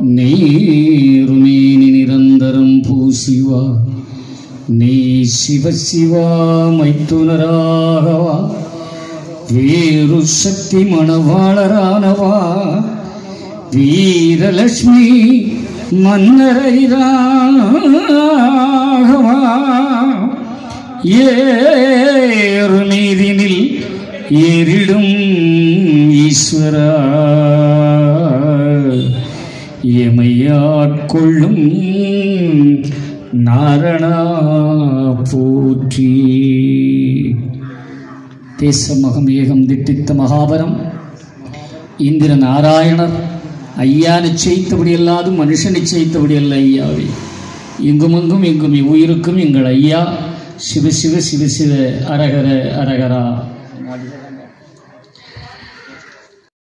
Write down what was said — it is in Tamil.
நீருமேனி நிரந்தரம் பூசிவா. நீ சிவசிவா மைத்துனராகவா. வேறு சக்தி மணவாளரானவா. வீரலட்சுமி மன்னரைதாகவா ஏறு நீதினில் ஏறிடும் ஈஸ்வரா. எமையாட்கொள்ளும் நாரணா போற்றி. தேசமகம் ஏகம் திட்டித்த மகாபரம் இந்திர நாராயணர் ஐயா நிச்சயித்தபடி அல்லாது மனுஷன் நிச்சயித்தபடி அல்ல ஐயாவே. இங்குமங்கும் எங்கும் இவ்வுயிருக்கும் எங்கள் ஐயா. சிவ சிவ சிவ சிவ அரகர அரகரா.